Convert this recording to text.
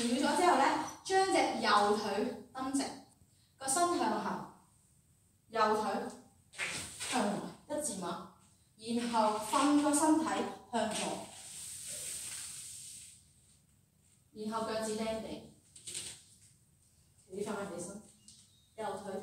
完咗之後咧，將只右腿蹬直，個身向後，右腿向前一字馬，然後瞓個身體向左，然後腳趾釘地，你翻慢啲身，右腿。